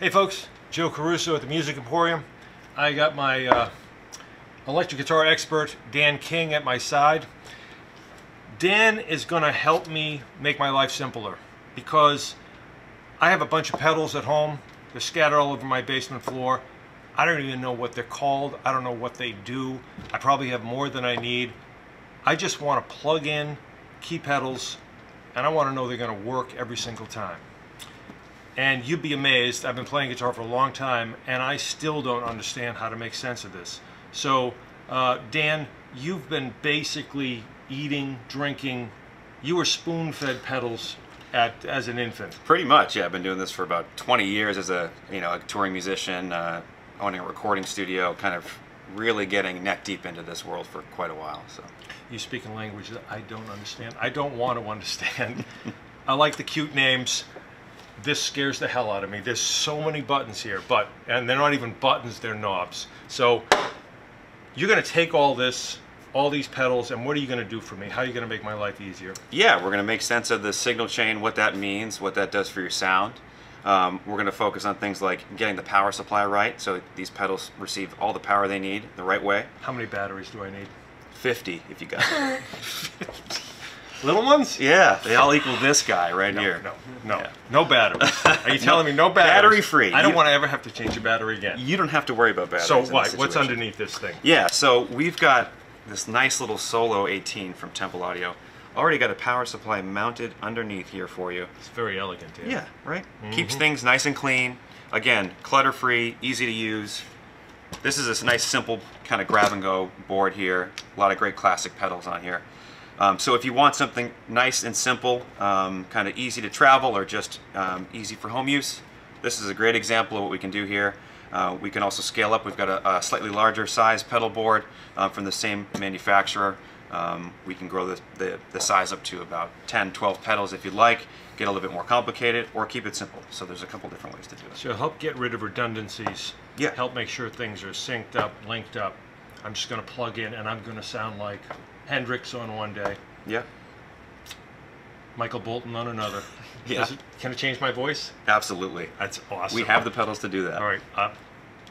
Hey folks, Joe Caruso at the Music Emporium. I got my uh, electric guitar expert Dan King at my side. Dan is going to help me make my life simpler because I have a bunch of pedals at home. They're scattered all over my basement floor. I don't even know what they're called. I don't know what they do. I probably have more than I need. I just want to plug in key pedals and I want to know they're going to work every single time. And you'd be amazed, I've been playing guitar for a long time and I still don't understand how to make sense of this. So, uh, Dan, you've been basically eating, drinking, you were spoon-fed pedals at, as an infant. Pretty much, yeah. I've been doing this for about 20 years as a, you know, a touring musician, uh, owning a recording studio, kind of really getting neck deep into this world for quite a while. So you speak a language that I don't understand. I don't want to understand. I like the cute names this scares the hell out of me. There's so many buttons here, but, and they're not even buttons, they're knobs. So you're gonna take all this, all these pedals, and what are you gonna do for me? How are you gonna make my life easier? Yeah, we're gonna make sense of the signal chain, what that means, what that does for your sound. Um, we're gonna focus on things like getting the power supply right, so these pedals receive all the power they need the right way. How many batteries do I need? 50, if you got Little ones? Yeah, they all equal this guy right no, here. No, no, yeah. no battery. Are you telling no, me no battery? Battery free. I don't you, want to ever have to change a battery again. You don't have to worry about batteries. So what? What's underneath this thing? Yeah, so we've got this nice little Solo 18 from Temple Audio. Already got a power supply mounted underneath here for you. It's very elegant. Yeah, yeah right? Mm -hmm. Keeps things nice and clean. Again, clutter free, easy to use. This is a nice simple kind of grab and go board here. A lot of great classic pedals on here. Um, so if you want something nice and simple, um, kind of easy to travel or just um, easy for home use, this is a great example of what we can do here. Uh, we can also scale up. We've got a, a slightly larger size pedal board uh, from the same manufacturer. Um, we can grow the, the, the, size up to about 10, 12 pedals if you'd like, get a little bit more complicated, or keep it simple. So there's a couple different ways to do it. So help get rid of redundancies. Yeah. Help make sure things are synced up, linked up. I'm just going to plug in and I'm going to sound like Hendrix on one day. Yeah. Michael Bolton on another. yeah. It, can it change my voice? Absolutely. That's awesome. We have the pedals to do that. All right. Uh,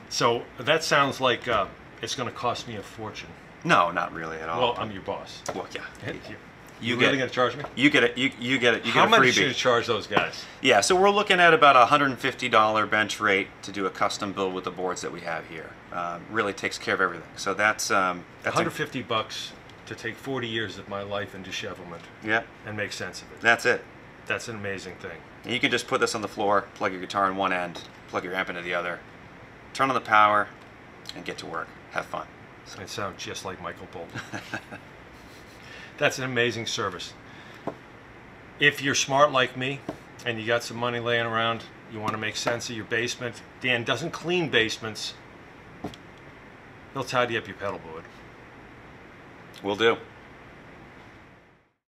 so that sounds like uh, it's going to cost me a fortune. No, not really at all. Well, I'm your boss. Well, yeah. You, you, you really going to charge me? You get it. You, you get it. You How get a freebie. How much should you charge those guys? Yeah, so we're looking at about a $150 bench rate to do a custom build with the boards that we have here. Um, really takes care of everything. So that's um, that's 150 bucks to take 40 years of my life in dishevelment yeah. and make sense of it. That's it. That's an amazing thing. And you can just put this on the floor, plug your guitar in one end, plug your amp into the other, turn on the power, and get to work. Have fun. So. It sounds just like Michael Bolton. That's an amazing service. If you're smart like me and you got some money laying around, you want to make sense of your basement, Dan doesn't clean basements. He'll tidy up your pedal board. Will do.